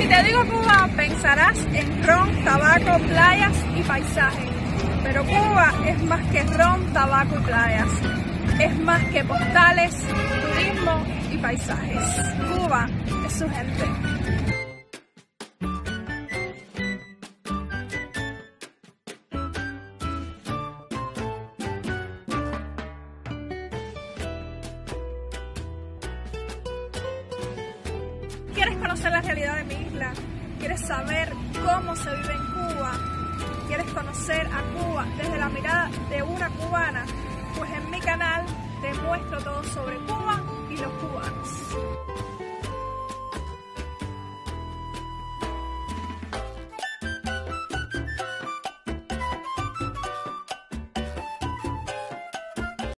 Si te digo Cuba, pensarás en ron, tabaco, playas y paisajes. Pero Cuba es más que ron, tabaco y playas. Es más que postales, turismo y paisajes. Cuba es su gente. Conocer la realidad de mi isla? ¿Quieres saber cómo se vive en Cuba? ¿Quieres conocer a Cuba desde la mirada de una cubana? Pues en mi canal te muestro todo sobre Cuba